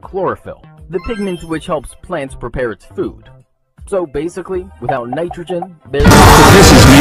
chlorophyll, the pigment which helps plants prepare its food. So basically, without nitrogen, there's This is.